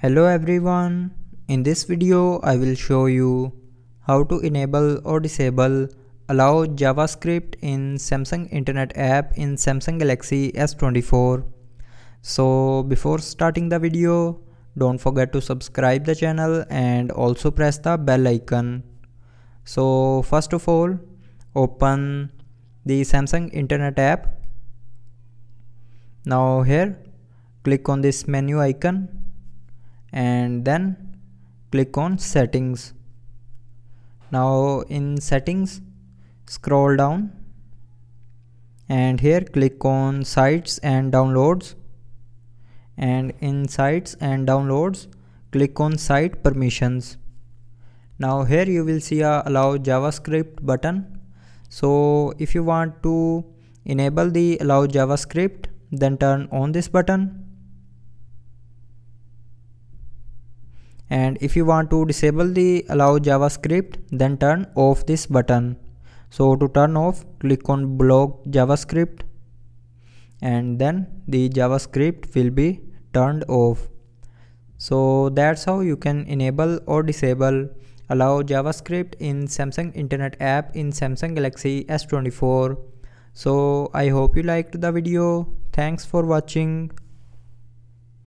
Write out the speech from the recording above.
Hello everyone, in this video I will show you how to enable or disable allow JavaScript in Samsung Internet app in Samsung Galaxy S24. So before starting the video, don't forget to subscribe the channel and also press the bell icon. So first of all, open the Samsung Internet app. Now here, click on this menu icon and then click on settings. Now in settings scroll down and here click on sites and downloads. And in sites and downloads click on site permissions. Now here you will see a allow javascript button. So if you want to enable the allow javascript then turn on this button and if you want to disable the allow javascript then turn off this button. So to turn off click on block javascript. And then the javascript will be turned off. So that's how you can enable or disable allow javascript in samsung internet app in samsung galaxy s24 so i hope you liked the video. Thanks for watching